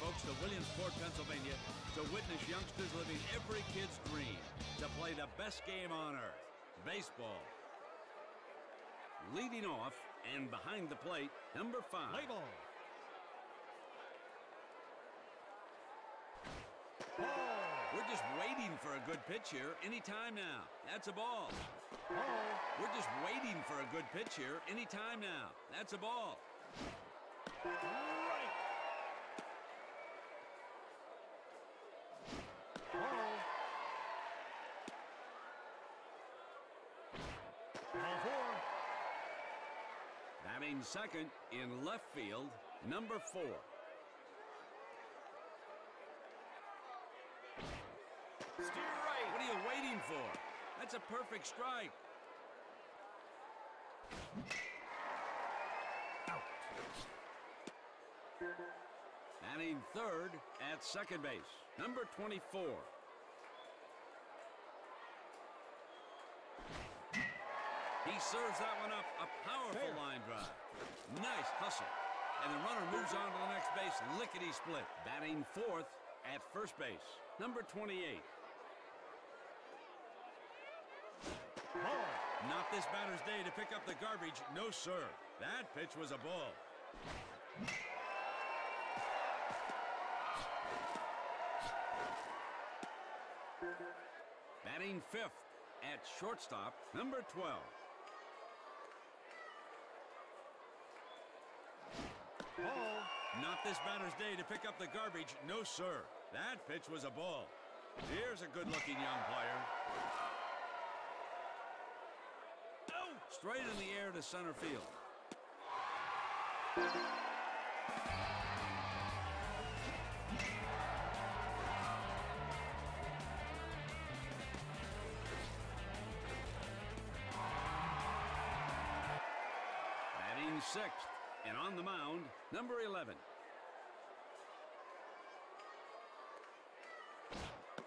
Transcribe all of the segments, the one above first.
folks, to Williamsport, Pennsylvania, to witness youngsters living every kid's dream to play the best game on earth, baseball. Leading off and behind the plate, number five. Play ball. We're just waiting for a good pitch here anytime now. That's a ball. We're just waiting for a good pitch here anytime now. That's a ball. Right. Ball. Ball four. Second in left field, number four. Steer right. What are you waiting for? That's a perfect strike. Batting third at second base, number 24. He serves that one up, a powerful Fair. line drive. Nice hustle. And the runner moves on to the next base, lickety split. Batting fourth at first base, number 28. Ball. Not this batter's day to pick up the garbage. No, sir. That pitch was a ball. Batting fifth at shortstop, number 12. Not this batter's day to pick up the garbage. No, sir. That pitch was a ball. Here's a good-looking young player. Oh, straight in the air to center field. Batting sixth and on the mound, number 11.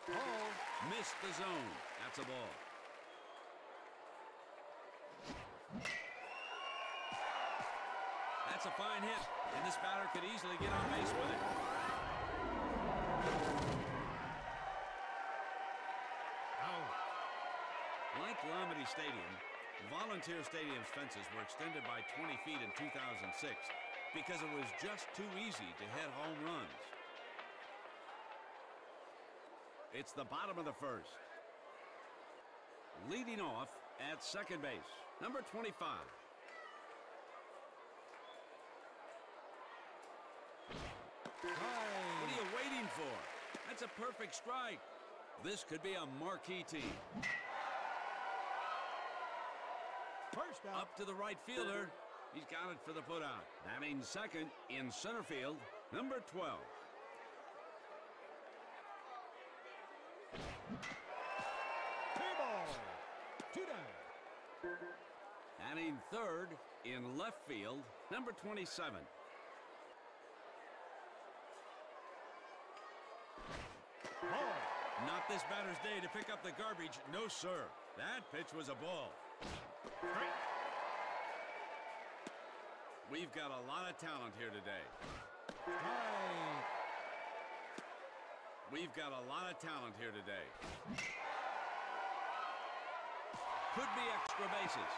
Ball. Missed the zone. That's a ball. That's a fine hit, and this batter could easily get on base with it. Out. Like Lamade Stadium, Volunteer Stadium's fences were extended by 20 feet in 2006 because it was just too easy to hit home runs. It's the bottom of the first. Leading off at second base, number 25. What are you waiting for? That's a perfect strike. This could be a marquee team. First out. Up to the right fielder. He's got it for the putout. means second in center field, number 12. Two ball. Two down. Batting third in left field, number 27. Ball. Not this batter's day to pick up the garbage. No, sir. That pitch was a ball. Straight. We've got a lot of talent here today. Right. We've got a lot of talent here today. Could be extra bases.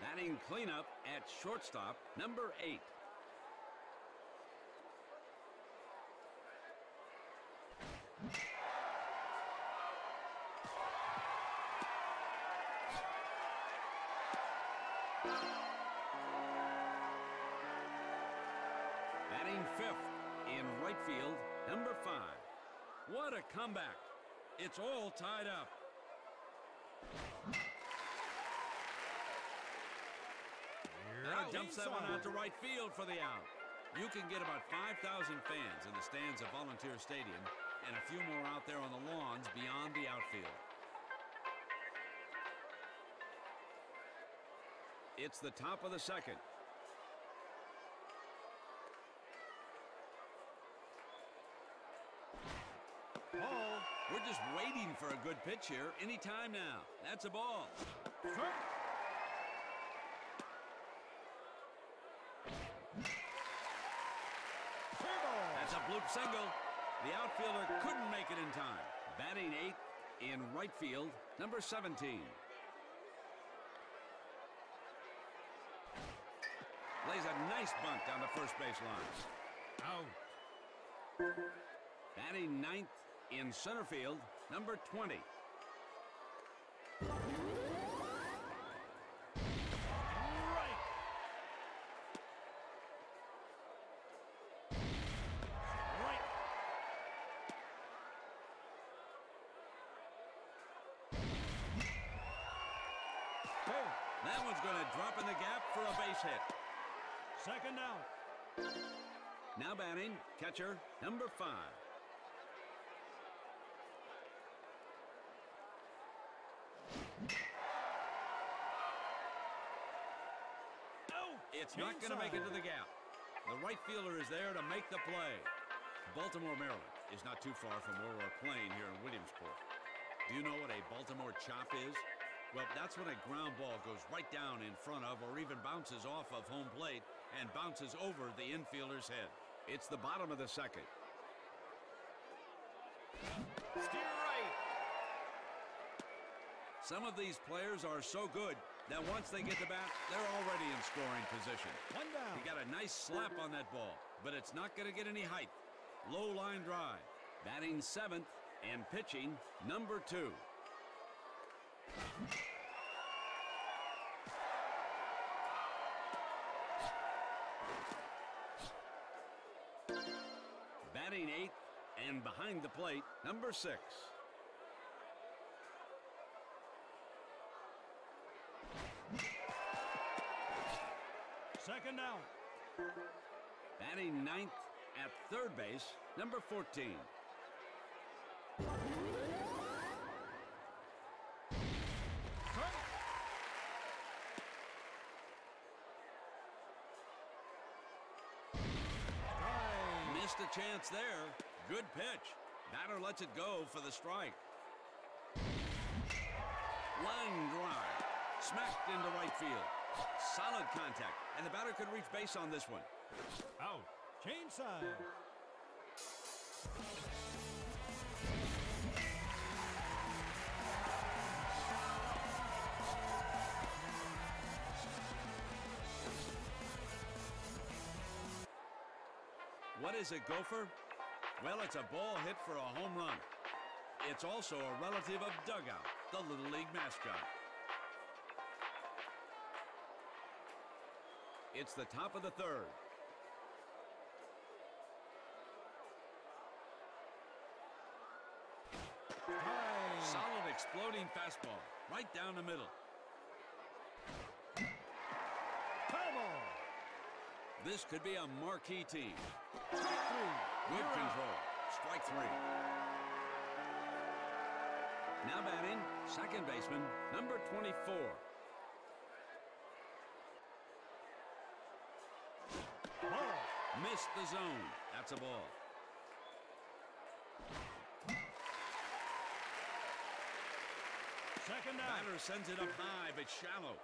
Batting cleanup at shortstop, number eight. In right field, number five. What a comeback. It's all tied up. Now dumps that one out to right field for the out. You can get about 5,000 fans in the stands of Volunteer Stadium and a few more out there on the lawns beyond the outfield. It's the top of the second. Ball. We're just waiting for a good pitch here any time now. That's a ball. That's a bloop single. The outfielder couldn't make it in time. Batting eighth in right field, number 17. Lays a nice bunt down the first base line. Out. Batting ninth in center field, number 20. Right. Right. Two. That one's going to drop in the gap for a base hit. Second out. Now batting, catcher, number five. Out. It's not going to make it to the gap. The right fielder is there to make the play. Baltimore, Maryland is not too far from where we're playing here in Williamsport. Do you know what a Baltimore chop is? Well, that's when a ground ball goes right down in front of or even bounces off of home plate and bounces over the infielder's head. It's the bottom of the second. Steer right. Some of these players are so good that once they get the bat, they're already in scoring position. One down. He got a nice slap on that ball, but it's not going to get any height. Low line drive. Batting seventh and pitching number two. Batting eighth and behind the plate, number six. Second out. Batting ninth at third base, number 14. Strike. Strike. Missed a chance there. Good pitch. Batter lets it go for the strike. Line drive. Smacked into right field. Solid contact, and the batter could reach base on this one. Out. Change side. What is a gopher? Well, it's a ball hit for a home run. It's also a relative of Dugout, the Little League mascot. It's the top of the third. Solid exploding fastball, right down the middle. Foul. This could be a marquee team. Strike three. Good You're out. control. Strike three. Now batting, second baseman, number 24. Ball. Missed the zone. That's a ball. Second out. Batter sends it up high, but shallow.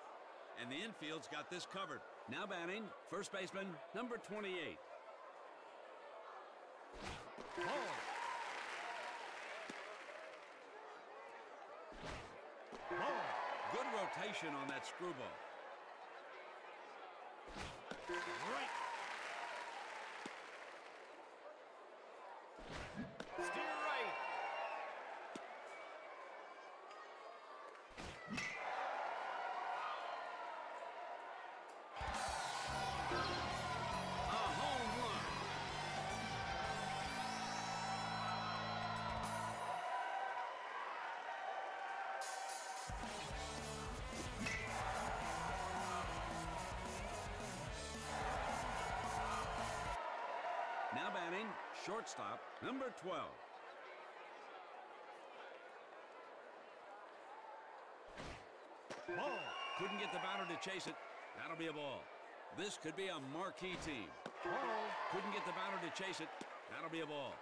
And the infield's got this covered. Now batting, first baseman, number 28. Ball. Ball. Good rotation on that screwball. Right. Now batting, shortstop, number 12. Ball. Couldn't get the batter to chase it. That'll be a ball. This could be a marquee team. Ball. Couldn't get the batter to chase it. That'll be a ball.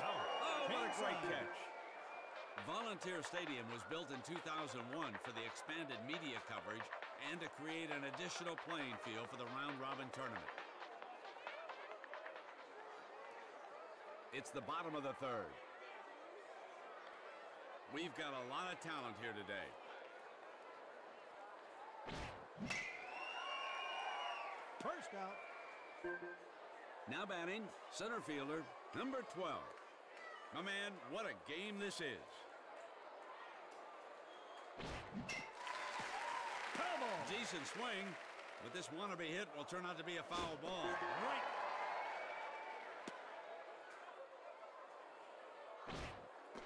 Out. Oh, what a great catch. Volunteer Stadium was built in 2001 for the expanded media coverage and to create an additional playing field for the round-robin tournament. It's the bottom of the third. We've got a lot of talent here today. First out. Now batting, center fielder, number 12. My man, what a game this is. Decent swing, but this wannabe hit will turn out to be a foul ball. Right.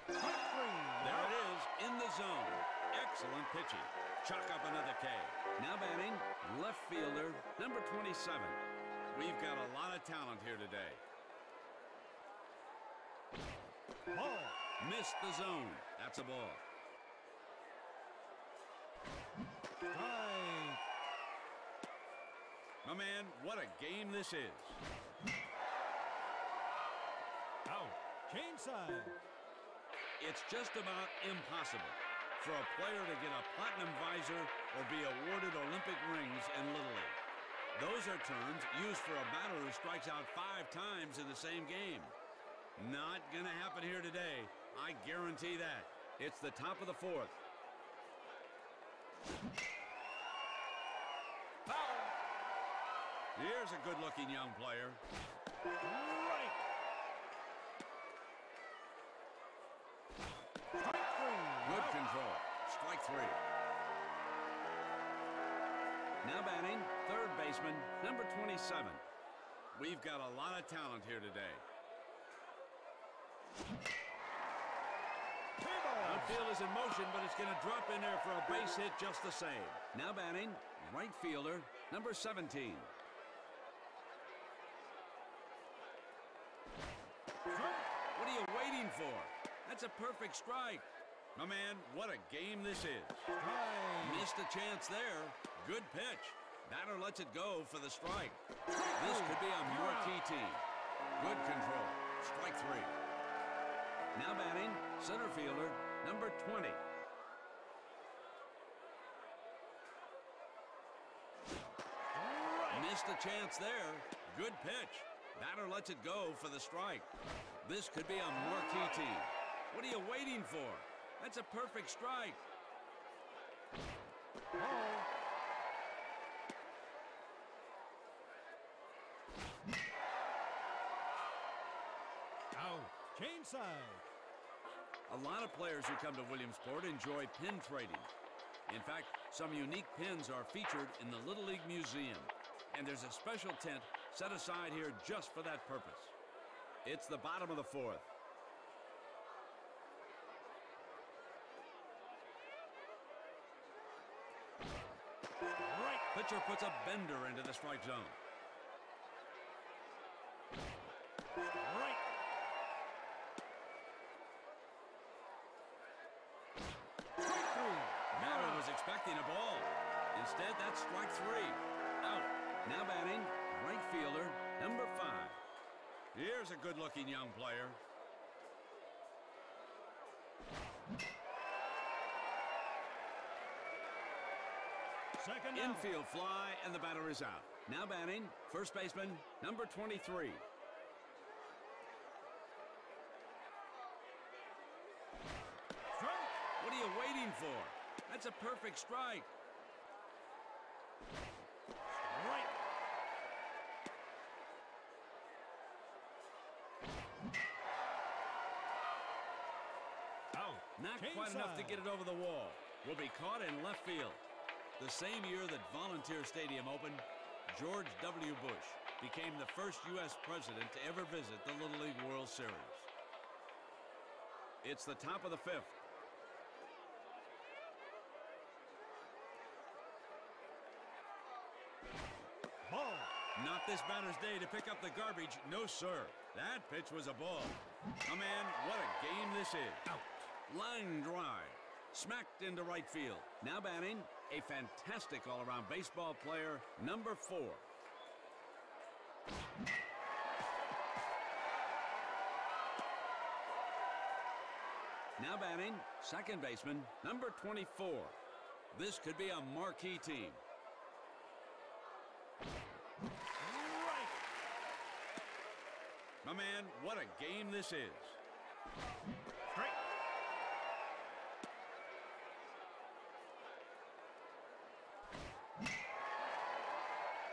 There it is, in the zone. Excellent pitching. Chalk up another K. Now batting, left fielder, number 27. We've got a lot of talent here today. Ball. Missed the zone. That's a ball. My man, what a game this is. Out. Change side. It's just about impossible for a player to get a platinum visor or be awarded Olympic rings in Little League. Those are terms used for a batter who strikes out five times in the same game. Not going to happen here today. I guarantee that. It's the top of the fourth. Here's a good-looking young player. Right. Strike three. Good Out. control. Strike three. Now batting, third baseman, number 27. We've got a lot of talent here today. T-ball. Is in motion, but it's going to drop in there for a base hit just the same. Now batting, right fielder, number 17. What are you waiting for? That's a perfect strike. My man, what a game this is. Strike. Missed a chance there. Good pitch. Batter lets it go for the strike. This could be a marquee team. Good control. Strike three. Now batting, center fielder, number 20. Right. Missed a chance there. Good pitch. Batter lets it go for the strike. This could be a marquee team. What are you waiting for? That's a perfect strike. Ball. Out. Change side. A lot of players who come to Williamsport enjoy pin trading. In fact, some unique pins are featured in the Little League Museum, and there's a special tent set aside here just for that purpose. It's the bottom of the fourth. Right. Pitcher puts a bender into the strike zone. Good-looking young player. Second out. Infield fly, and the batter is out. Now batting, first baseman, number 23. Strike. What are you waiting for? That's a perfect strike. Right. Out. Not Change quite enough to get it over the wall. Will be caught in left field. The same year that Volunteer Stadium opened, George W. Bush became the first U.S. president to ever visit the Little League World Series. It's the top of the fifth. Ball. Not this batter's day to pick up the garbage. No, sir. That pitch was a ball. Oh, man, what a game this is. Out. Line drive. Smacked into right field. Now batting, a fantastic all-around baseball player, number four. Now batting, second baseman, number 24. This could be a marquee team. Right. My man, what a game this is. Straight.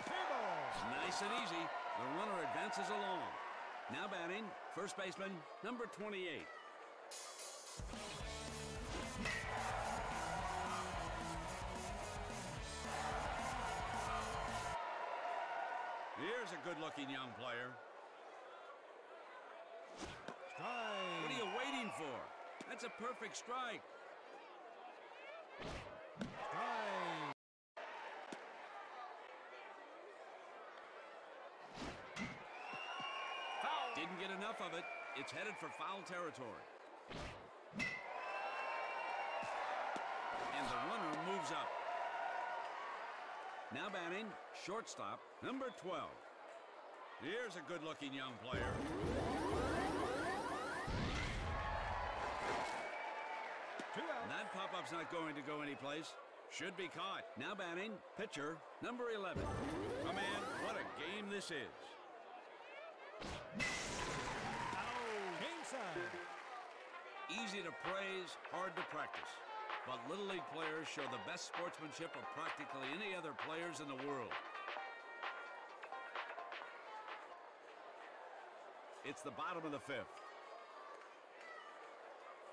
Fair ball. Nice and easy. The runner advances along. Now batting, first baseman, number 28. Here's a good-looking young player. Strike. What are you waiting for? That's a perfect strike. Strike. Foul. Didn't get enough of it. It's headed for foul territory. And the runner moves up. Now batting, shortstop, number 12. Here's a good-looking young player. That pop-up's not going to go anyplace. Should be caught. Now batting, pitcher, number 11. My man, what a game this is. Out. Game side. Easy to praise, hard to practice. But Little League players show the best sportsmanship of practically any other players in the world. It's the bottom of the fifth.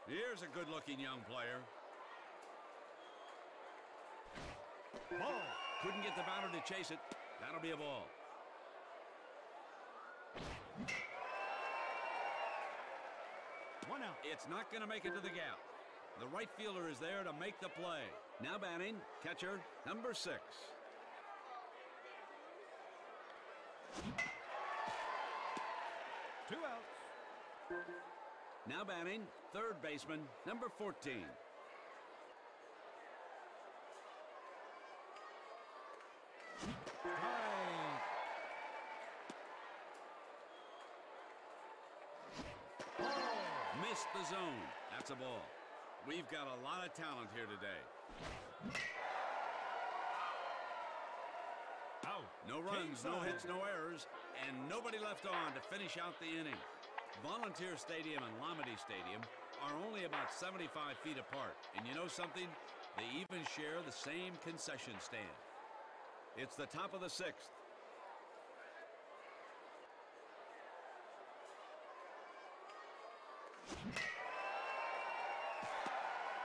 Here's a good-looking young player. Ball. Couldn't get the batter to chase it. That'll be a ball. One out. It's not going to make it to the gap. The right fielder is there to make the play. Now batting, catcher, number six. Two outs. Now batting, third baseman, number 14. Strike. Ball. Missed the zone. That's a ball. We've got a lot of talent here today. Out. No runs, no hits, no errors, and nobody left on to finish out the inning. Volunteer Stadium and Lamade Stadium are only about 75 feet apart. And you know something? They even share the same concession stand. It's the top of the sixth.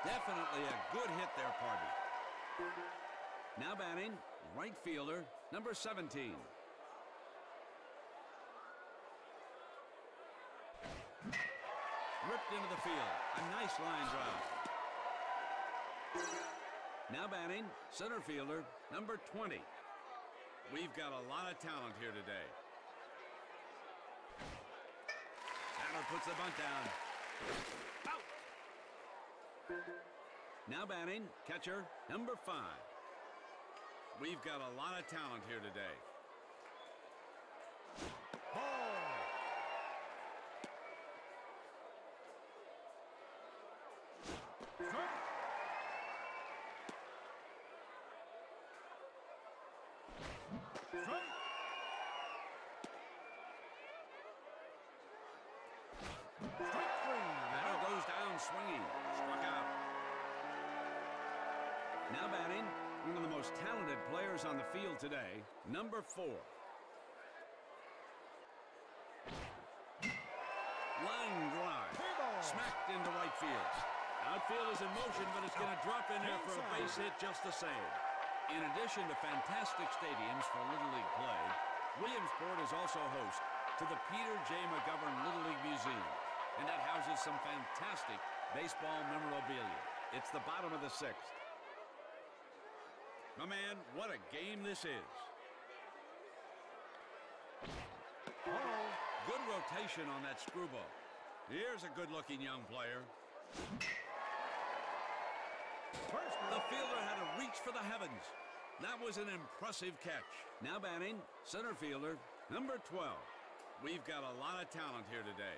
Definitely a good hit there, Parby. Now batting, right fielder, number 17. Ripped into the field. A nice line drive. Now batting, center fielder, number 20. We've got a lot of talent here today. Adler puts the bunt down. Out. Now batting, catcher, number five. We've got a lot of talent here today. Ball. Strike. Strike. Most talented players on the field today, number four. Line drive. Smacked into right field. Outfield is in motion, but it's going to drop in there for a base hit just the same. In addition to fantastic stadiums for Little League play, Williamsport is also host to the Peter J. McGovern Little League Museum, and that houses some fantastic baseball memorabilia. It's the bottom of the sixth. Man, what a game this is. Ball. Good rotation on that screwball. Here's a good-looking young player. First The fielder had to reach for the heavens. That was an impressive catch. Now batting, center fielder, number 12. We've got a lot of talent here today.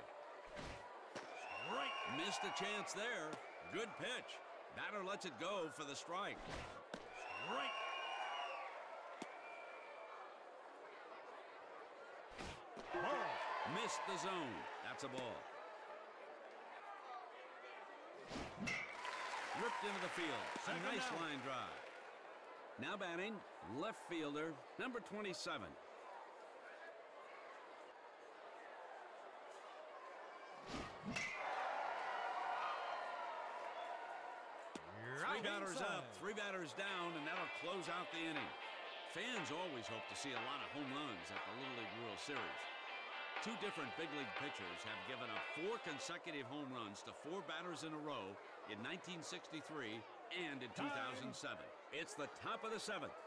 Strike. Missed a chance there. Good pitch. Batter lets it go for the strike. Strike. Ball. Missed the zone. That's a ball. Ripped into the field. Second a nice line drive. Now batting, left fielder, number 27. Three Right batters up, three batters down, and that'll close out the inning. Fans always hope to see a lot of home runs at the Little League World Series. Two different big league pitchers have given up four consecutive home runs to four batters in a row in 1963 and in 2007. It's the top of the seventh.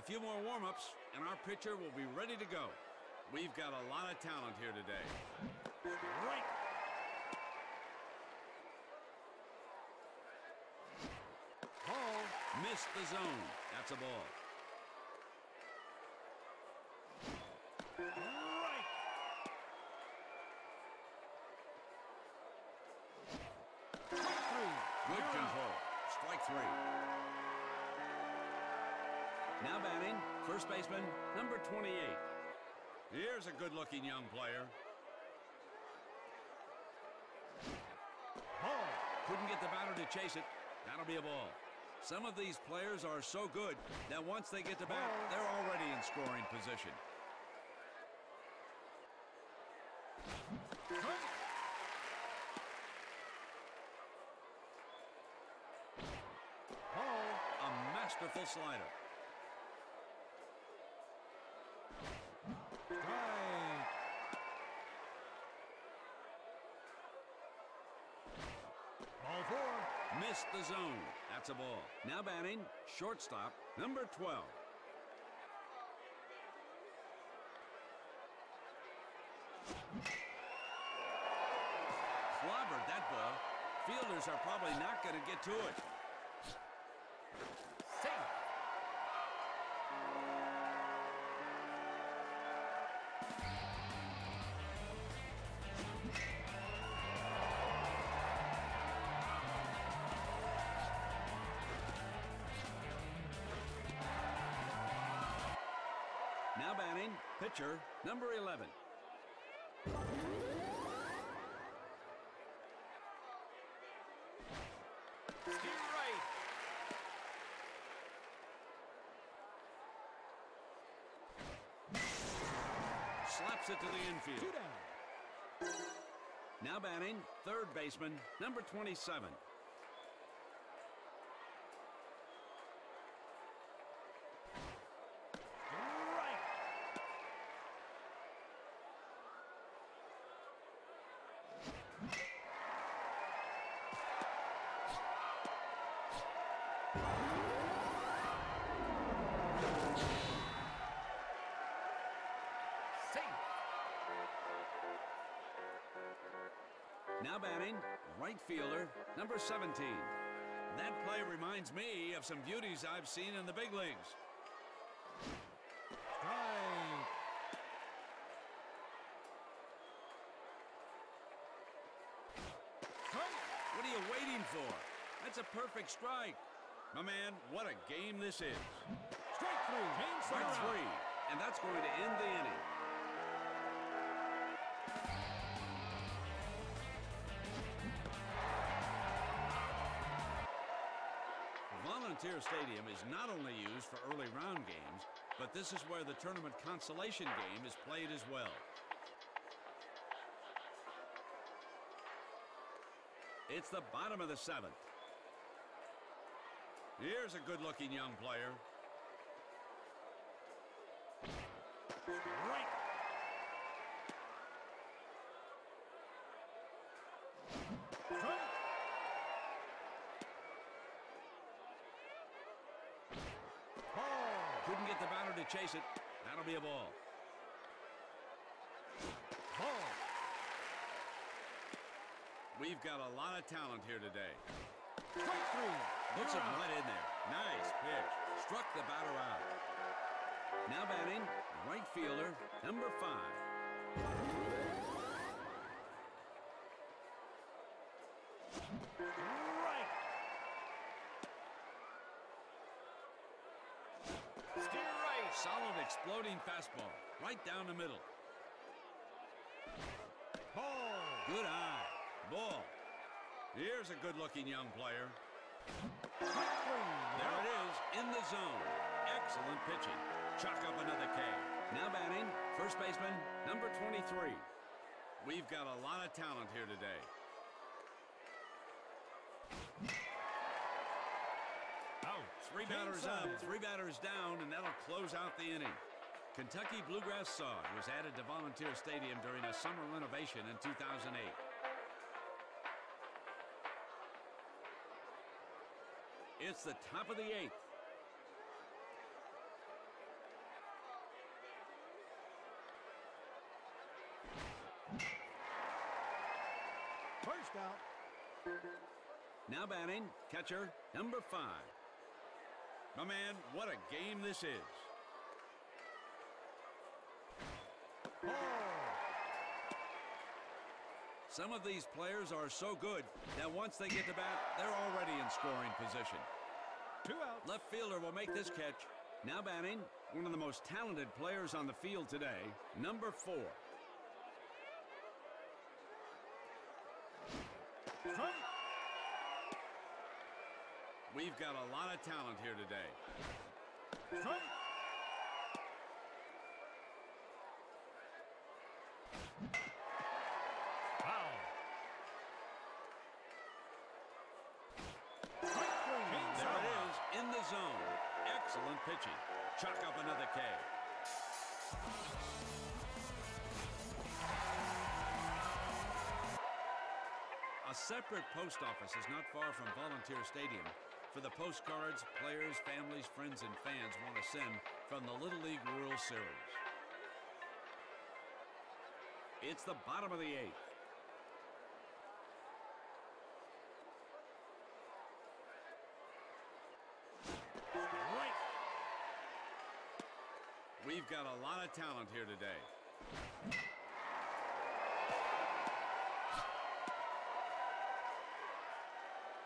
A few more warm-ups, and our pitcher will be ready to go. We've got a lot of talent here today. Strike. Ball. Missed the zone. That's a ball. Strike. Strike three. Good control. Strike three. Now batting, first baseman, number 28. Here's a good-looking young player. Ball. Couldn't get the batter to chase it. That'll be a ball. Some of these players are so good that once they get the bat, they're already in scoring position. Ball. A masterful slider. Strike. Ball four. Missed the zone. That's a ball. Now batting, shortstop, number 12. Clobbered that ball. Fielders are probably not going to get to it. Pitcher, number 11. Slaps it to the Two infield. down. Now batting, third baseman, number 27. Batting, right fielder, number 17. That play reminds me of some beauties I've seen in the big leagues. Strike. What are you waiting for? That's a perfect strike. My man, what a game this is. Strike three. Strike three, and that's going to end the inning. Volunteer Stadium is not only used for early round games, but this is where the tournament consolation game is played as well. It's the bottom of the seventh. Here's a good-looking young player. Strike. Couldn't get the batter to chase it. That'll be a ball. Ball. We've got a lot of talent here today. Strike three. You're it right in there. Nice pitch. Struck the batter out. Now batting, right fielder, number five. Right. Steer right. Solid exploding fastball. Right down the middle. Ball. Good eye. Ball. Here's a good-looking young player. There it is, in the zone. Excellent pitching. Chuck up another K. Now batting, first baseman, number 23. We've got a lot of talent here today. Three batters up, three batters down, and that'll close out the inning. Kentucky Bluegrass Sod was added to Volunteer Stadium during a summer renovation in 2008. It's the top of the eighth. First out. Now batting, catcher, number five. My man, what a game this is. Ball. Some of these players are so good that once they get to bat, they're already in scoring position. Two outs. Left fielder will make this catch. Now batting, one of the most talented players on the field today, number four. We've got a lot of talent here today. Strike. Foul. Strike three. There it is, in the zone. Excellent pitching. Chuck up another K. A separate post office is not far from Volunteer Stadium for the postcards players, families, friends, and fans want to send from the Little League World Series. It's the bottom of the eighth. Right. We've got a lot of talent here today.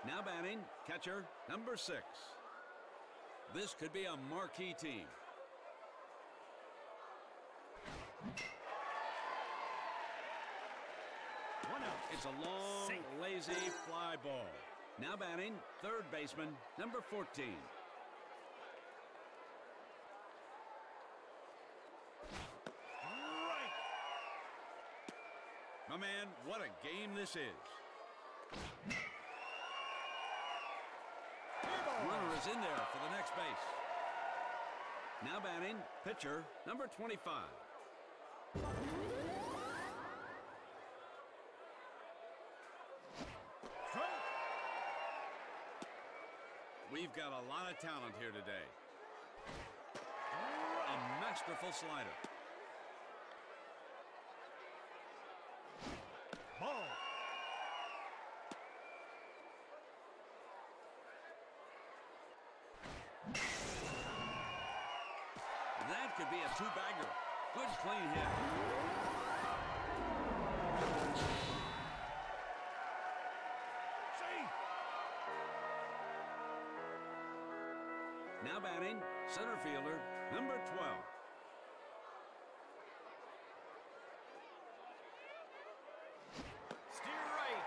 Now batting, catcher, number six. This could be a marquee team. One out. It's a long, Safe. lazy fly ball. Now batting, third baseman, number 14. Right. My man, what a game this is. In there for the next base. Now batting, pitcher, number 25. We've got a lot of talent here today. A masterful slider. Ball. That could be a two-bagger. Good clean hit. Safe. Now batting, center fielder, number 12. Steer right.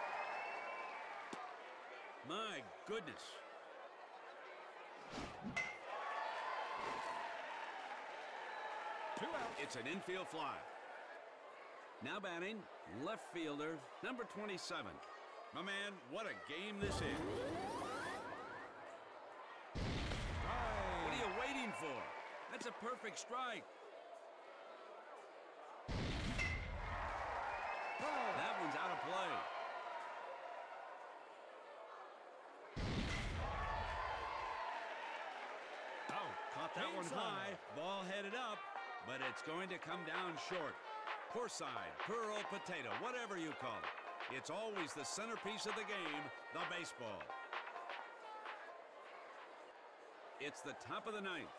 My goodness. Two outs. It's an infield fly. Now batting, left fielder, number 27. My man, what a game this is. What are you waiting for? That's a perfect strike. Ball. That one's out of play. Out. Caught that one high, ball headed up, but it's going to come down short. Poor side, pearl potato, whatever you call it. It's always the centerpiece of the game, the baseball. It's the top of the ninth.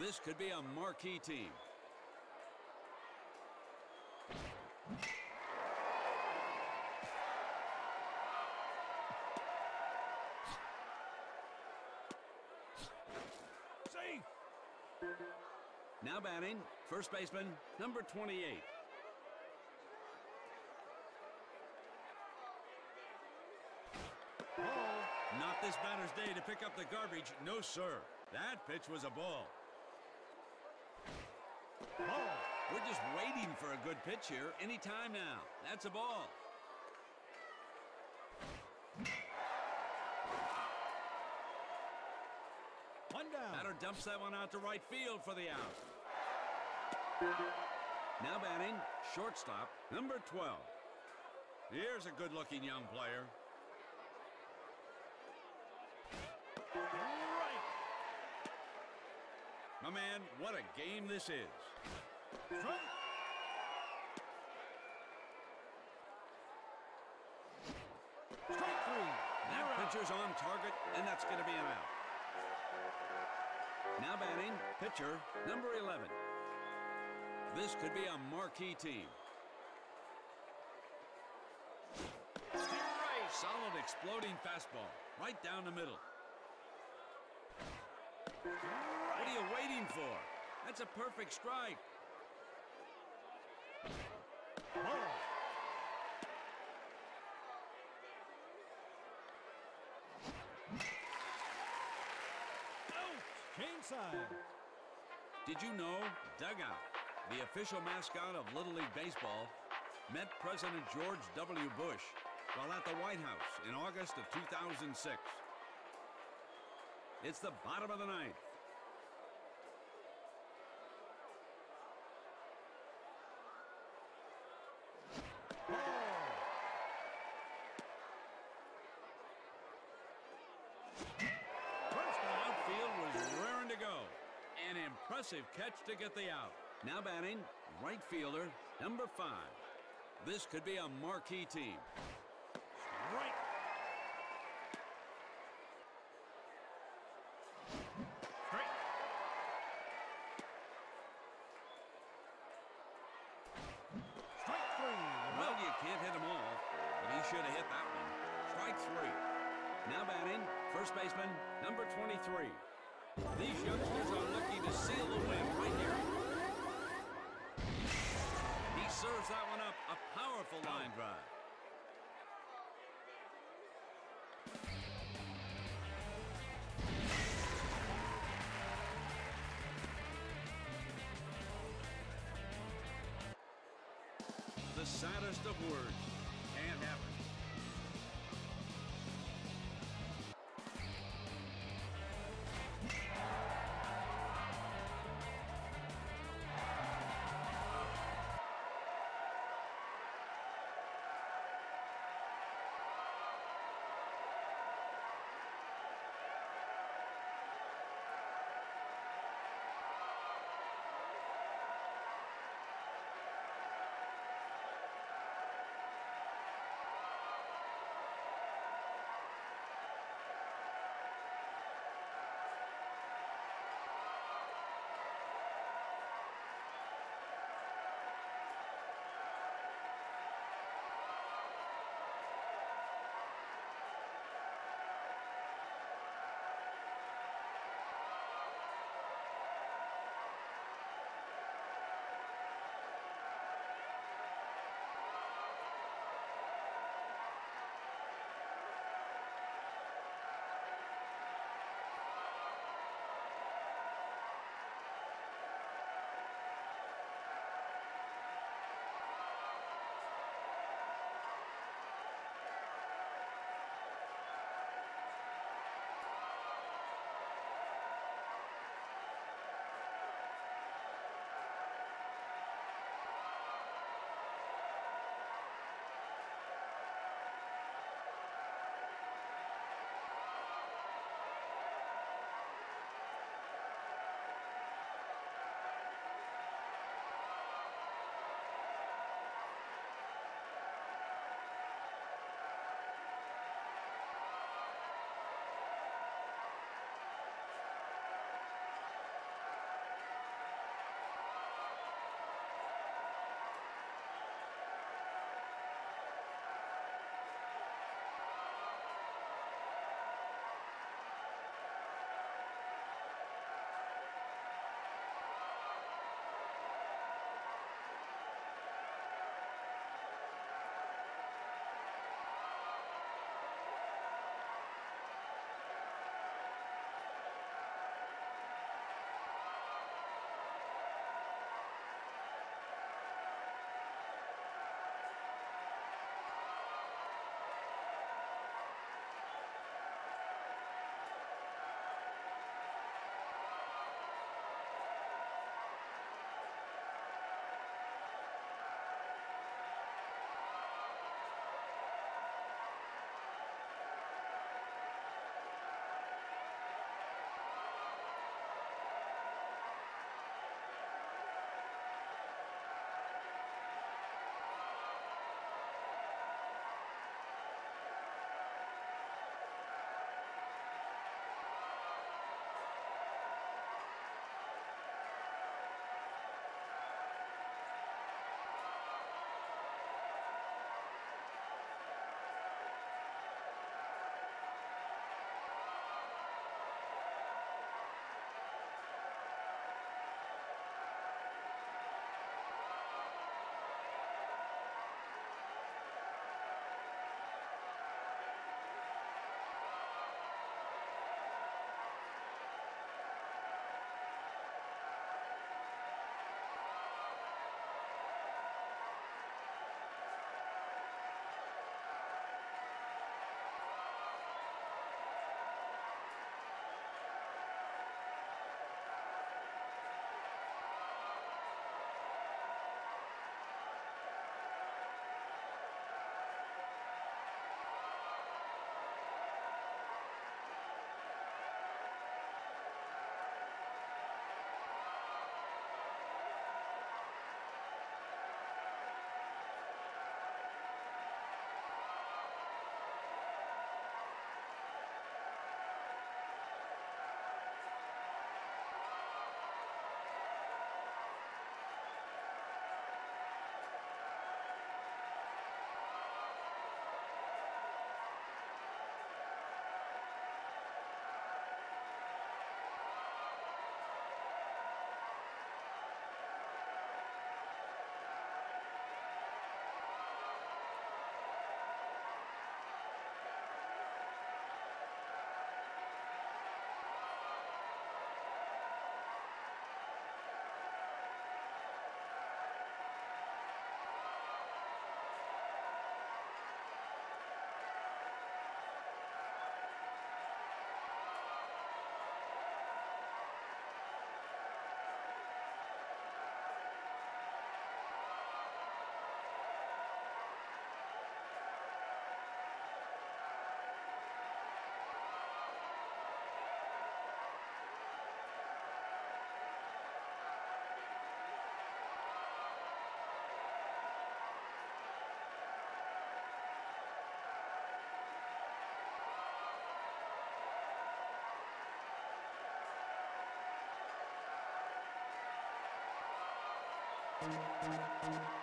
This could be a marquee team. Now batting, first baseman, number 28. Ball. Not this batter's day to pick up the garbage. No, sir. That pitch was a ball. Ball. We're just waiting for a good pitch here. Any time now. That's a ball. One down. Batter dumps that one out to right field for the out. Now batting, shortstop, number 12. Here's a good-looking young player. Right. My man, what a game this is. Throw. Strike three. That You're out. pitcher's on target, and that's going to be an out. Now batting, pitcher, number 11. This could be a marquee team. Right. Solid exploding fastball, right down the middle. What are you waiting for? That's a perfect strike. Out. Change side. Did you know Dugout, the official mascot of Little League Baseball, met President George W. Bush while at the White House in August of 2006? It's the bottom of the ninth. First. Outfield was to go. An impressive catch to get the out. Now batting, right fielder, number five. This could be a marquee team. Right. Straight. Strike three. Well, you can't hit them all, but he should have hit that one. Strike three. Now batting, first baseman, number 23. These youngsters are looking to seal the win right here. Serves that one up, a powerful line drive. The saddest of words Strike.